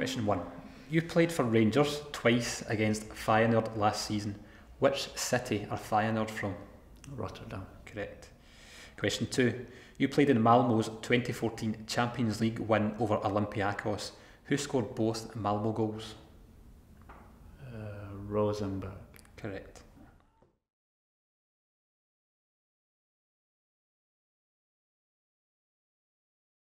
Question one. You played for Rangers twice against Feyenoord last season. Which city are Feyenoord from? Rotterdam. Correct. Question two. You played in Malmo's 2014 Champions League win over Olympiacos. Who scored both Malmo goals? Uh, Rosenberg. Correct.